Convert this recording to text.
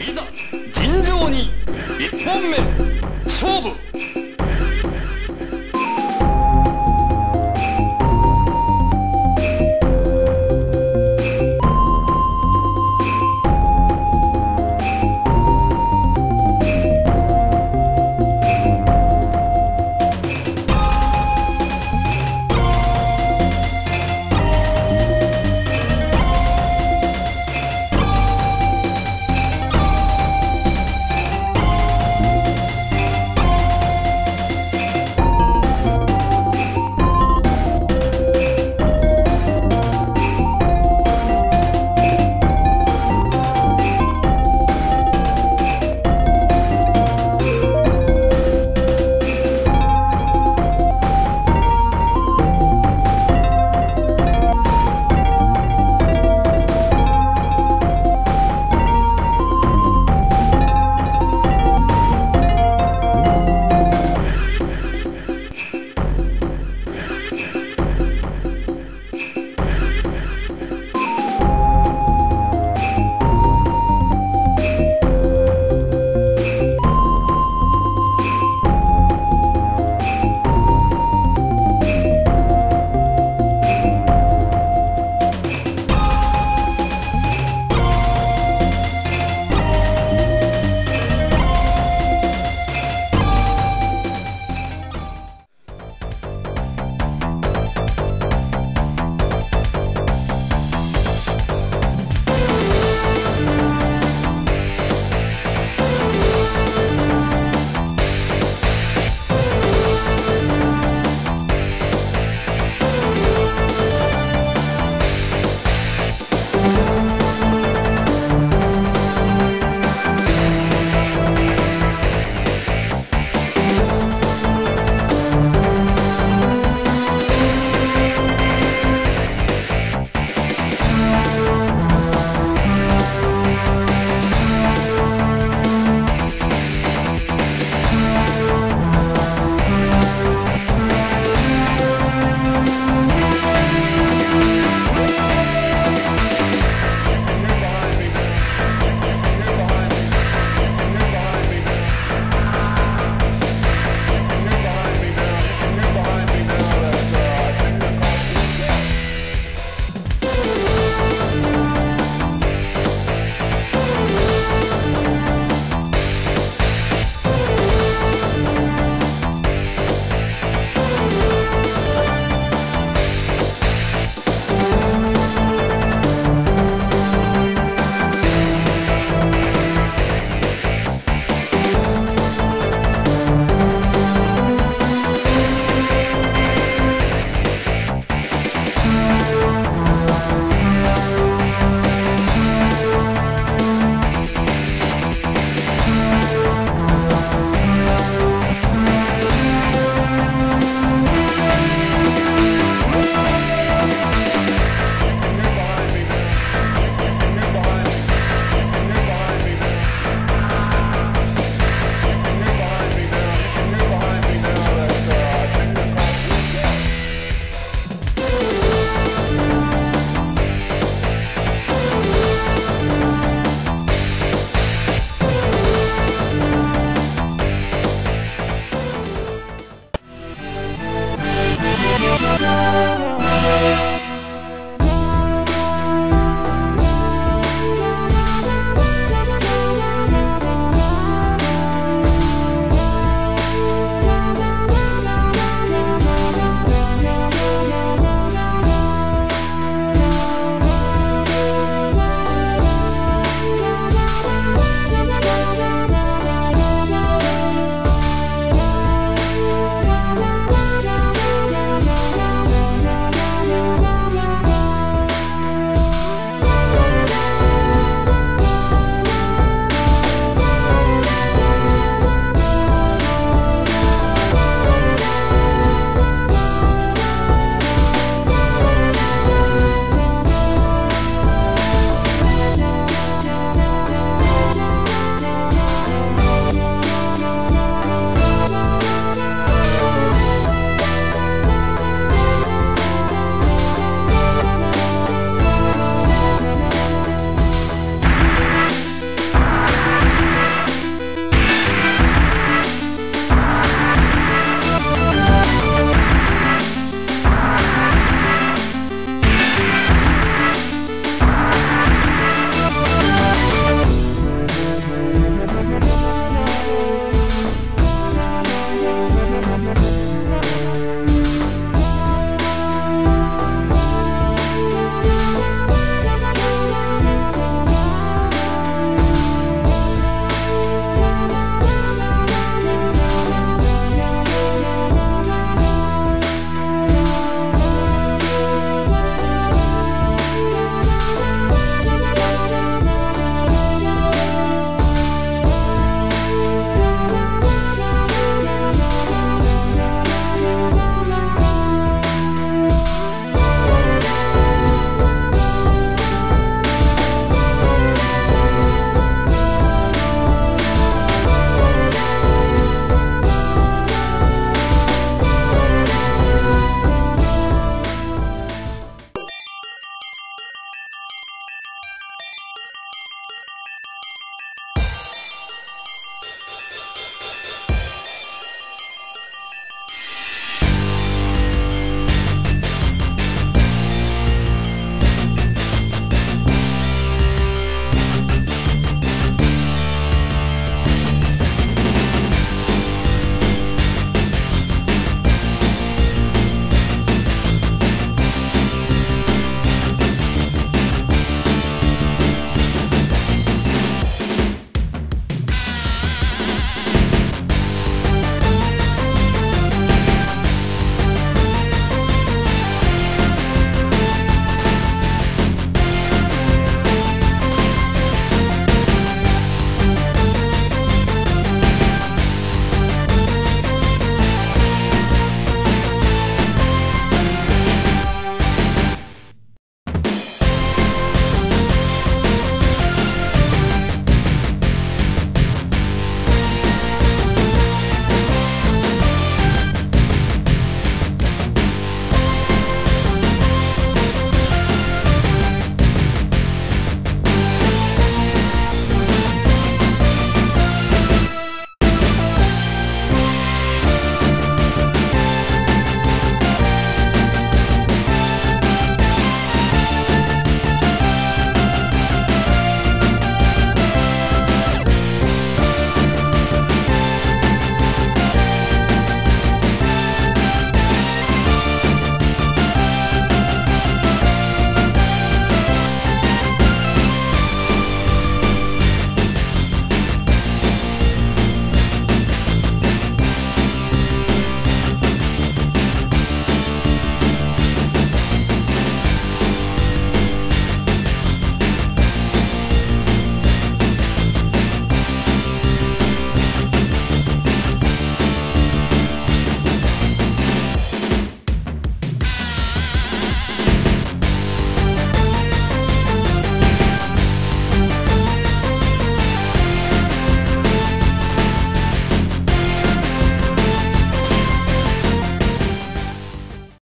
いざ尋常に1本目勝負